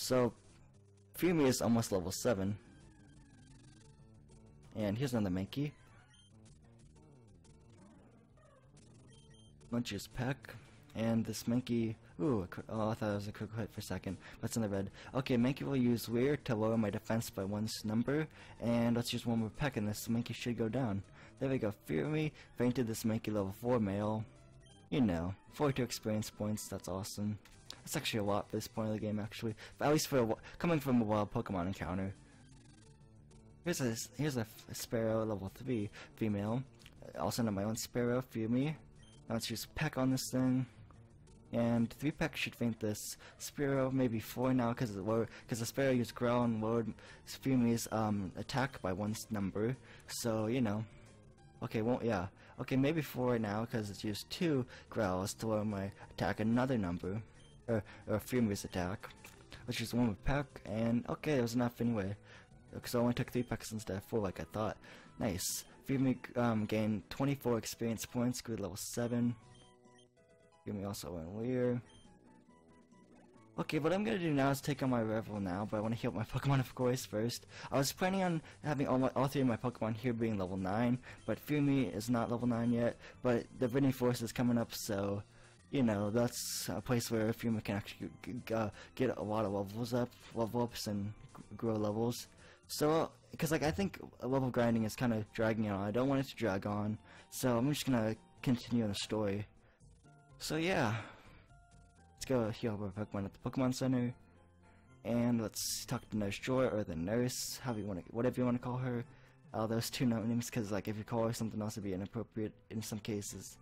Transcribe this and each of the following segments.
So, Fumi is almost level 7. And here's another Mankey. Lunch's Peck. And this Mankey... Ooh, oh, I thought it was a quick hit for a second. That's in the red. Okay, Mankey will use Leer to lower my defense by one number. And let's use one more Peck and this Mankey should go down. There we go. Me. Fainted this Mankey level 4 male. You know, 42 experience points. That's awesome. That's actually a lot for this point of the game, actually. But at least for a, coming from a wild Pokemon encounter. Here's a here's a, a Sparrow level 3 female. I'll send out my own Sparrow. Fear me. Now let's use Peck on this thing. And 3 Peck should faint this. Sparrow maybe 4 now because because the Sparrow used Growl and lowered Fumi's um, attack by one number. So, you know. Okay, well, yeah. Okay, maybe 4 now because it's used 2 Growls to lower my attack another number. Or, or Fumi's attack. Which is 1 with Peck, and okay, it was enough anyway. Because I only took 3 Pecks instead of 4 like I thought. Nice. Fumi um, gained 24 experience points, grew level 7. Give me also one Leer. Okay, what I'm gonna do now is take on my Revel now, but I want to heal my Pokemon of course first. I was planning on having all, my, all three of my Pokemon here being level 9, but Fumi is not level 9 yet, but the Viridian Forest is coming up, so, you know, that's a place where Fumi can actually uh, get a lot of levels up, level ups, and grow levels. So, because like I think level grinding is kind of dragging on, I don't want it to drag on, so I'm just gonna continue the story. So yeah, let's go heal our Pokemon at the Pokemon Center, and let's talk to Nurse Joy or the nurse, however you want to, whatever you want to call her. Uh, those two names, because like if you call her something else, it'd be inappropriate in some cases.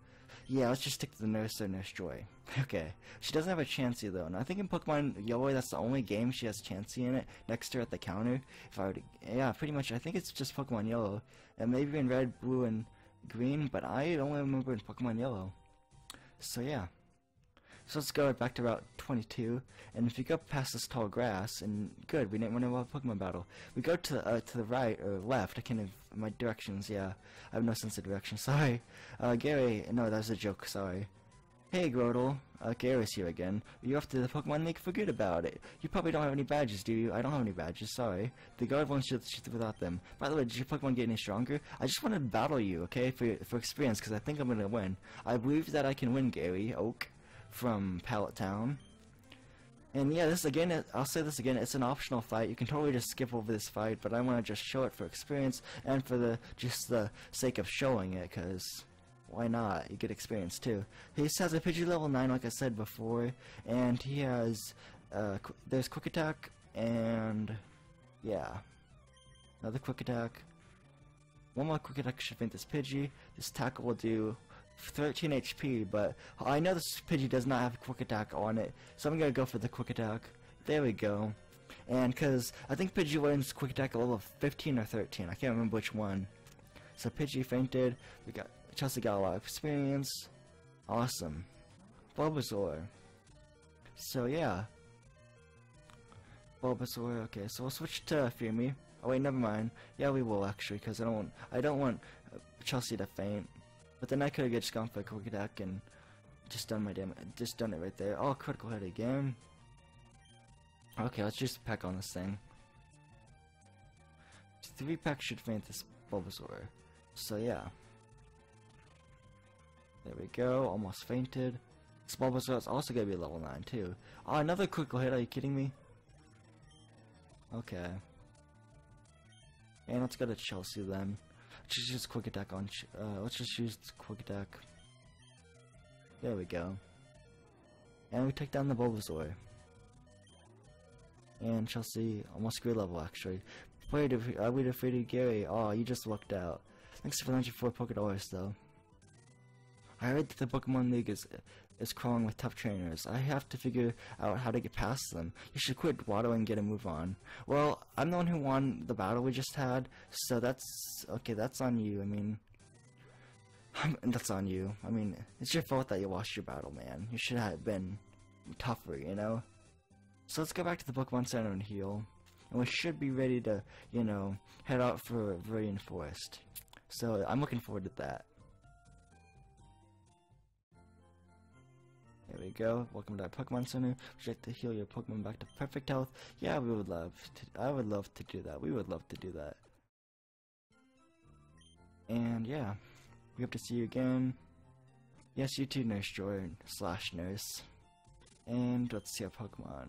Yeah, let's just stick to the nurse or Nurse Joy. Okay, she doesn't have a Chansey though, and I think in Pokemon Yellow that's the only game she has Chansey in it next to her at the counter. If I were to, yeah, pretty much. I think it's just Pokemon Yellow, and maybe in Red, Blue, and Green, but I only remember in Pokemon Yellow. So yeah. So let's go back to Route 22, and if you go past this tall grass, and good, we didn't into a Pokemon battle. We go to uh, to the right or left. I can't have my directions. Yeah, I have no sense of direction. Sorry, uh, Gary. No, that was a joke. Sorry. Hey, Grotle. Uh, Gary's here again. You're off to the Pokemon League. Forget about it. You probably don't have any badges, do you? I don't have any badges. Sorry. The guard won't shoot, shoot without them. By the way, did your Pokemon get any stronger? I just want to battle you, okay, for for experience, because I think I'm gonna win. I believe that I can win, Gary Oak from Pallet Town. And yeah, this again, I'll say this again, it's an optional fight. You can totally just skip over this fight, but I want to just show it for experience and for the just the sake of showing it, because why not? You get experience too. He has a Pidgey level 9, like I said before, and he has, uh, qu there's Quick Attack, and yeah, another Quick Attack. One more Quick Attack should faint this Pidgey. This tackle will do 13 HP, but I know this Pidgey does not have Quick Attack on it, so I'm gonna go for the Quick Attack. There we go. And because I think Pidgey learns Quick Attack at level 15 or 13, I can't remember which one. So Pidgey fainted, we got Chelsea got a lot of experience. Awesome. Bulbasaur. So yeah. Bulbasaur, okay, so we'll switch to Fumi. Oh wait, never mind. Yeah, we will actually, because I don't want I don't want uh, Chelsea to faint. But then I could have just gone for a quick attack and just done my damage. Just done it right there. Oh, critical hit again. Okay, let's just pack on this thing. Three packs should faint this Bulbasaur. So yeah. There we go. Almost fainted. This Bulbasaur is also gonna be level 9 too. Oh, another critical hit. Are you kidding me? Okay. And let's go to Chelsea then. Just use quick attack on. Uh, let's just use quick attack. There we go. And we take down the Bulbasaur. And Chelsea almost grew level actually. Wait, are we defeated Gary? Oh, you just lucked out. Thanks for 94 Poké Dollars though. I heard that the Pokemon League is is crawling with tough trainers. I have to figure out how to get past them. You should quit Watto and get a move on. Well, I'm the one who won the battle we just had, so that's okay. That's on you. I mean, that's on you. I mean, it's your fault that you lost your battle, man. You should have been tougher, you know. So let's go back to the Pokemon Center and heal. And we should be ready to, you know, head out for Viridian Forest. So I'm looking forward to that. We go. Welcome to our Pokemon Center. Would you like to heal your Pokemon back to perfect health? Yeah, we would love to. I would love to do that. We would love to do that. And yeah, we hope to see you again. Yes, you too, Nurse Jordan slash Nurse. And let's see our Pokemon.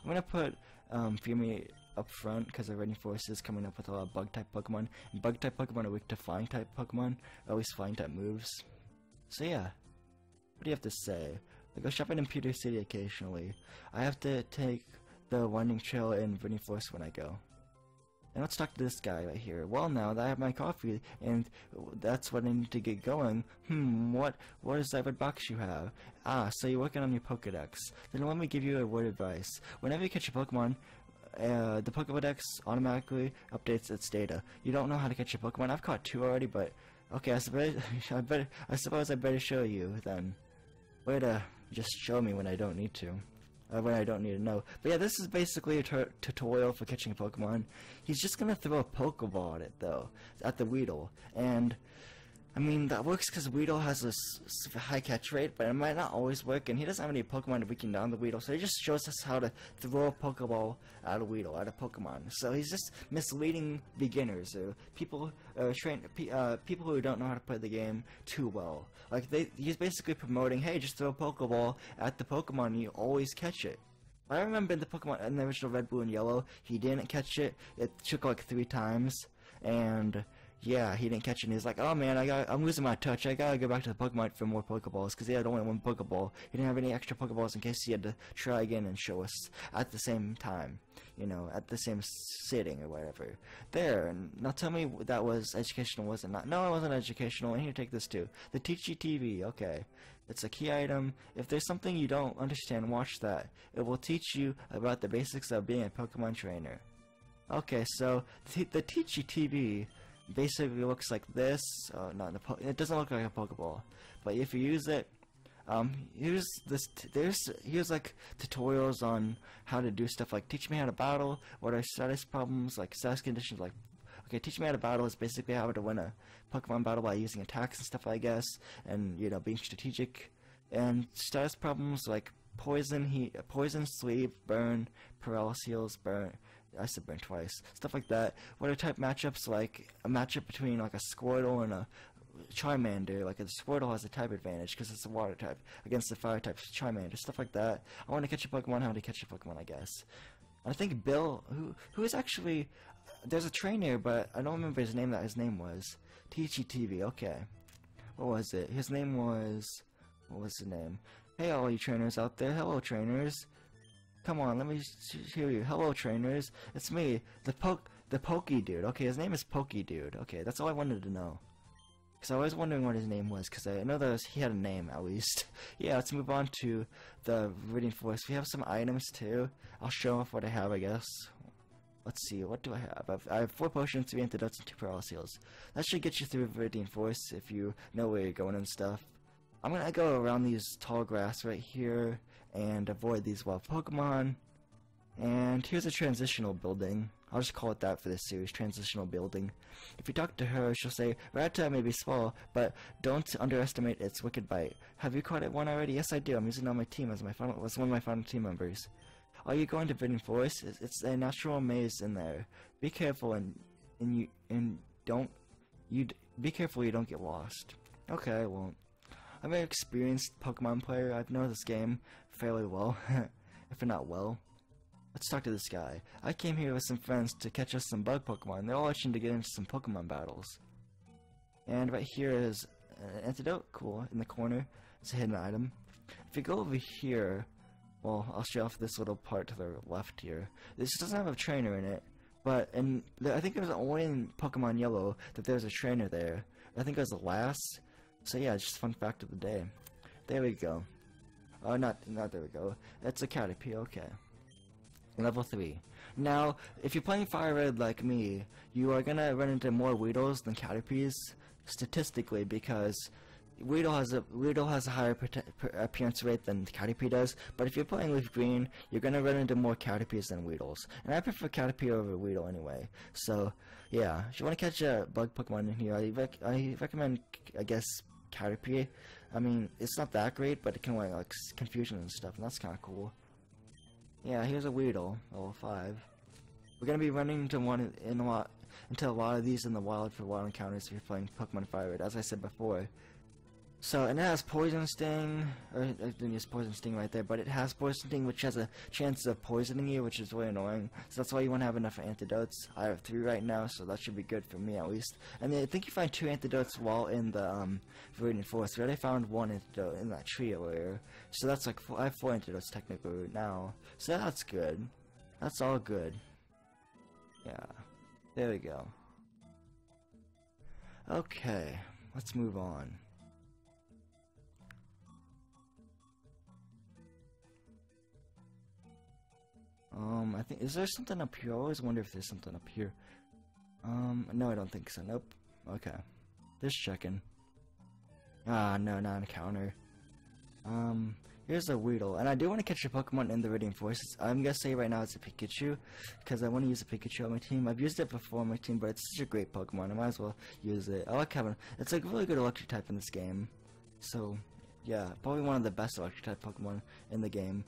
I'm gonna put um, Fumi up front because our Viridian Forest is coming up with a lot of bug type Pokemon. And bug type Pokemon are weak to flying type Pokemon, or at least flying type moves. So yeah, what do you have to say? I go shopping in Pewter City occasionally. I have to take the winding trail in Viridian Forest when I go. And let's talk to this guy right here. Well, now that I have my coffee, and that's what I need to get going. Hmm, what what is that red box you have? Ah, so you're working on your Pokedex. Then let me give you a word of advice. Whenever you catch a Pokemon, uh, the Pokedex automatically updates its data. You don't know how to catch a Pokemon. I've caught two already, but okay, I suppose I better. I suppose I better show you then. Way to just show me when I don't need to uh, when I don't need to know. But yeah, this is basically a tutorial for catching a Pokemon. He's just gonna throw a Pokeball at it though, at the Weedle, and I mean that works because Weedle has a high catch rate, but it might not always work, and he doesn't have any Pokemon to weaken down the Weedle, so he just shows us how to throw a Pokeball at a Weedle, at a Pokemon. So he's just misleading beginners, or people, train, uh, people who don't know how to play the game too well. Like they, he's basically promoting, hey, just throw a Pokeball at the Pokemon, and you always catch it. I remember in the Pokemon in the original Red, Blue, and Yellow, he didn't catch it. It took like three times, and yeah, he didn't catch it. And he's like, oh man, I got, I'm losing my touch. I gotta go back to the Pokemon for more Pokeballs because he had only one Pokeball. He didn't have any extra Pokeballs in case he had to try again and show us at the same time. You know, at the same sitting or whatever. There, and now tell me that was educational, was it not? No, it wasn't educational. And here, take this too. The Teachy TV. Okay, it's a key item. If there's something you don't understand, watch that. It will teach you about the basics of being a Pokemon trainer. Okay, so the, the Teachy TV basically looks like this. Uh, not it doesn't look like a Pokeball, but if you use it, um, here's this. there's here's like tutorials on how to do stuff like teach me how to battle. What are status problems like status conditions like. Okay, teach me how to battle is basically how to win a Pokemon battle by using attacks and stuff, I guess, and you know being strategic. And status problems like poison, heat, poison, sleep, burn, paralysis, burn, I said burn twice. Stuff like that. What are type matchups like a matchup between like a Squirtle and a Charmander? Like a Squirtle has a type advantage because it's a water type against the fire type Charmander. Stuff like that. I want to catch a Pokemon. How to catch a Pokemon? I guess. I think Bill, who who is actually there's a trainer, but I don't remember his name. That his name was Teachy TV. Okay, what was it? His name was what was the name? Hey, all you trainers out there. Hello, trainers. Come on, let me hear you. Hello, trainers. It's me, the poke, the Poké Dude. Okay, his name is Poké Dude. Okay, that's all I wanted to know. Because I was wondering what his name was, because I know that he had a name, at least. yeah, let's move on to the Viridian Forest. We have some items, too. I'll show off what I have, I guess. Let's see, what do I have? I've, I have four potions, three antidotes, and two paralysis. That should get you through Viridian Forest if you know where you're going and stuff. I'm gonna go around these tall grass right here and avoid these wild Pokemon. And here's a transitional building. I'll just call it that for this series, transitional building. If you talk to her, she'll say, Rattata may be small, but don't underestimate its wicked bite. Have you caught it one already? Yes, I do. I'm using it on my team as my final, as one of my final team members. Are you going to Viridian Forest? It's, it's a natural maze in there. Be careful and and you and don't you be careful you don't get lost. Okay, I won't. I'm an experienced Pokemon player. I've known this game fairly well, if not well. Let's talk to this guy. I came here with some friends to catch us some bug Pokemon. They're all itching to get into some Pokemon battles. And right here is an antidote. Cool. In the corner, it's a hidden item. If you go over here, well, I'll show off this little part to the left here. This doesn't have a trainer in it, but and I think it was only in Pokemon Yellow that there's a trainer there. I think it was the last. So yeah, just fun fact of the day. There we go. Oh, not, not there we go. That's a Caterpie, okay. Level 3. Now, if you're playing Fire Red like me, you are gonna run into more Weedles than Caterpies, statistically, because Weedle has a Weedle has a higher appearance rate than Caterpie does, but if you're playing Leaf Green, you're gonna run into more Caterpies than Weedles. And I prefer Caterpie over Weedle anyway. So, yeah, if you want to catch a bug Pokemon in here, I, rec I recommend, I guess, Caterpie. I mean, it's not that great, but it can like, like confusion and stuff, and that's kind of cool. Yeah, here's a Weedle, level 5. We're gonna be running into one in a lot, into a lot of these in the wild for wild encounters if you're playing Pokemon Fire Red, as I said before. So, and it has Poison Sting, or I didn't use Poison Sting right there, but it has Poison Sting which has a chance of poisoning you, which is really annoying. So that's why you want to have enough antidotes. I have three right now, so that should be good for me at least. And I think you find two antidotes while in the um, Viridian Forest. We already found one antidote in that tree earlier. So that's like, four, I have four antidotes technically right now. So that's good. That's all good. Yeah. There we go. Okay, let's move on. Um, I think, is there something up here? I always wonder if there's something up here. Um, no, I don't think so. Nope. Okay. Just checking. Ah, no, not a counter. Um, here's a Weedle, and I do want to catch a Pokemon in the Viridian Forest. I'm gonna say right now it's a Pikachu, because I want to use a Pikachu on my team. I've used it before on my team, but it's such a great Pokemon. I might as well use it. I like having, it's like a really good electric type in this game. So, yeah, probably one of the best electric type Pokemon in the game,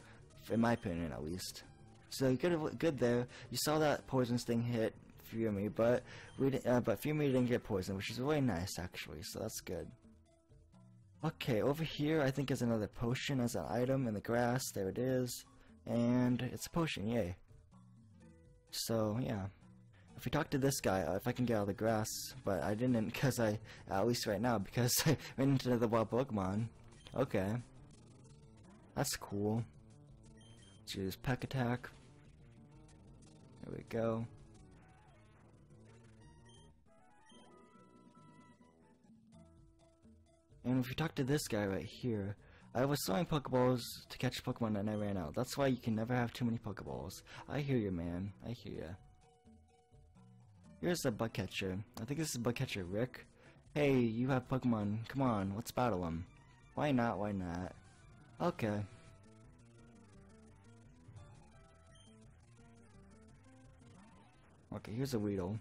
in my opinion at least. So good, good there. You saw that poison sting hit Fumi, but we uh, but Fumi didn't get poisoned, which is really nice actually. So that's good. Okay, over here I think is another potion as an item in the grass. There it is, and it's a potion. Yay. So yeah, if we talk to this guy, uh, if I can get out of the grass, but I didn't because I at least right now because I ran into the wild Pokemon. Okay, that's cool. Choose Peck Attack. There we go. And if you talk to this guy right here, I was throwing Pokeballs to catch Pokemon and I ran out. That's why you can never have too many Pokeballs. I hear you, man. I hear you. Here's the bug catcher. I think this is bug catcher Rick. Hey, you have Pokemon. Come on, let's battle them. Why not? Why not? Okay. Okay, here's a Weedle.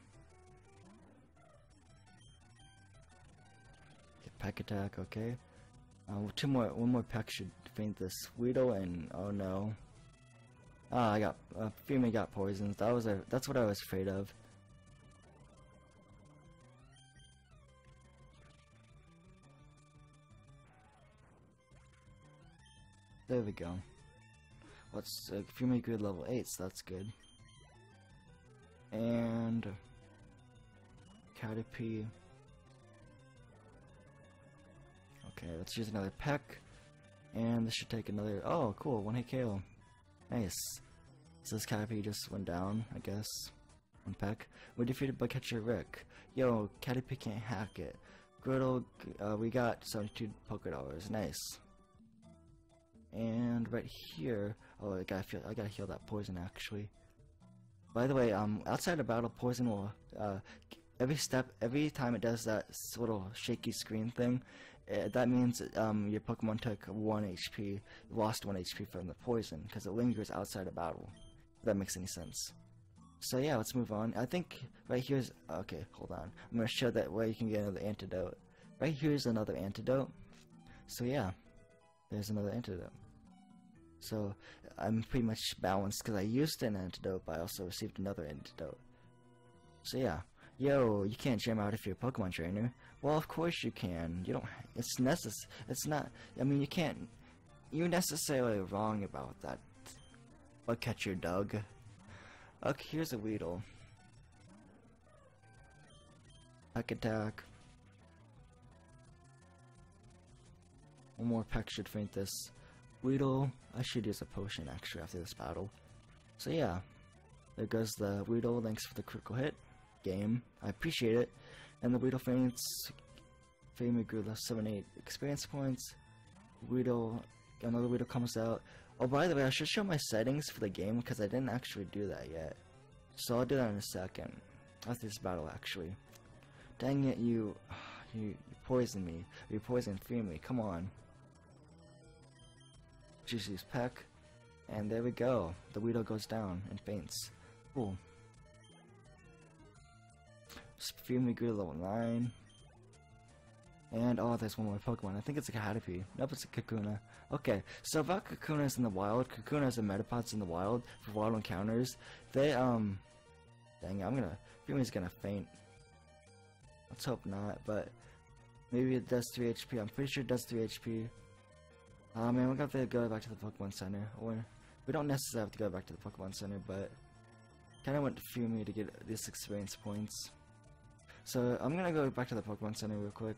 Peck Attack, okay. Uh, two more, one more Peck should faint this Weedle, and oh no. Ah, I got, uh, Fumi got poisoned. That was a, that's what I was afraid of. There we go. What's uh, Fumi good level 8, so that's good and Caterpie. Okay, let's use another peck. And this should take another. Oh, cool. One hit KO. Nice. So this Caterpie just went down, I guess. One peck. We defeated by Catcher Rick. Yo, Caterpie can't hack it. Grotle, uh, we got 72 Poké Dollars. Nice. And right here, oh, I gotta feel, I gotta heal that poison actually. By the way, um, outside of battle, poison will uh, every step, every time it does that little shaky screen thing, uh, that means um, your Pokemon took one HP, lost one HP from the poison because it lingers outside of battle. If that makes any sense. So yeah, let's move on. I think right here's okay. Hold on, I'm gonna show that way you can get another antidote. Right here's another antidote. So yeah, there's another antidote. So I'm pretty much balanced because I used an antidote, but I also received another antidote. So yeah, yo, you can't jam out if you're a Pokemon trainer. Well, of course you can. You don't. It's necess. It's not. I mean, you can't. You're necessarily wrong about that. But catch your Doug. Okay, here's a Weedle. Peck attack. One more peck should faint this. Weedle. I should use a potion actually after this battle. So yeah, there goes the Weedle. Thanks for the critical hit. Game. I appreciate it. And the Weedle faints. Fame grew the 7-8 experience points. Weedle, another Weedle comes out. Oh, by the way, I should show my settings for the game because I didn't actually do that yet. So I'll do that in a second. After this battle, actually. Dang it, you... You, you poisoned me. You poisoned me. Come on. Juicy's peck. And there we go. The Weedle goes down and faints. Cool. Fumi grew level 9. And oh, there's one more Pokemon. I think it's a Caterpie. Nope, it's a Kakuna. Okay, so about Kakunas in the wild, Kakunas and Metapods in the wild for wild encounters, they um, dang, I'm gonna, Fumi's gonna faint. Let's hope not, but maybe it does 3 HP. I'm pretty sure it does 3 HP. Oh man, we're gonna have to go back to the Pokemon Center, or we don't necessarily have to go back to the Pokemon Center, but kind of went to Fumi to get this experience points. So I'm gonna go back to the Pokemon Center real quick.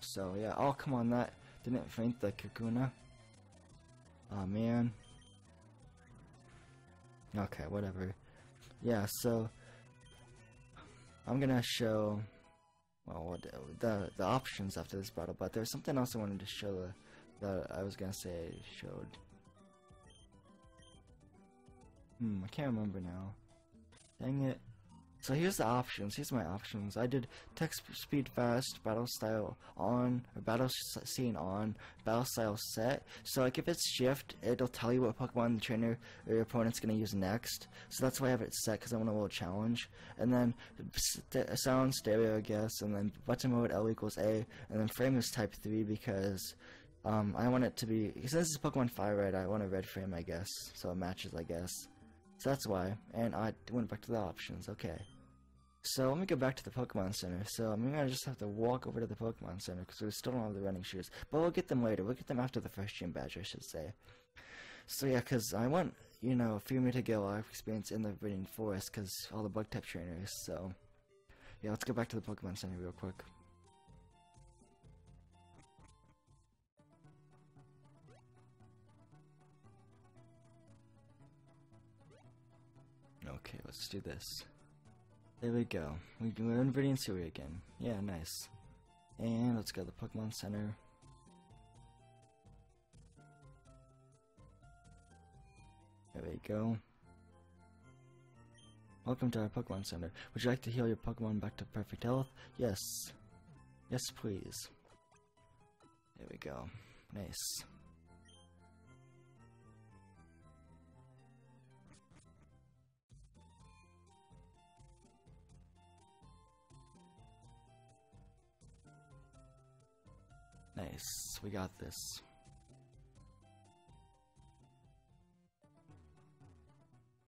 So yeah, oh come on, that didn't faint the Kakuna. Oh man. Okay, whatever. Yeah, so I'm gonna show well what the the options after this battle, but there's something else I wanted to show that I was gonna say I showed. Hmm, I can't remember now. Dang it. So here's the options. Here's my options. I did text speed fast, battle style on, or battle scene on, battle style set. So like if it's shift, it'll tell you what Pokemon the trainer or your opponent's gonna use next. So that's why I have it set because I want a little challenge. And then st sound stereo, I guess. And then button mode L equals A. And then frame is type three because um, I want it to be since this is Pokemon Fire Red. I want a red frame, I guess, so it matches, I guess. So that's why. And I went back to the options. Okay. So let me go back to the Pokemon Center. So I'm gonna just have to walk over to the Pokemon Center because we still don't have the running shoes. But we'll get them later. We'll get them after the first gym badge, I should say. So yeah, because I want, you know, a Fumi to get a lot of experience in the Viridian Forest because all the bug type trainers. So yeah, let's go back to the Pokemon Center real quick. Let's do this. There we go. We, we're in Viridian City again. Yeah, nice. And let's go to the Pokemon Center. There we go. Welcome to our Pokemon Center. Would you like to heal your Pokemon back to perfect health? Yes. Yes, please. There we go. Nice. Nice, we got this.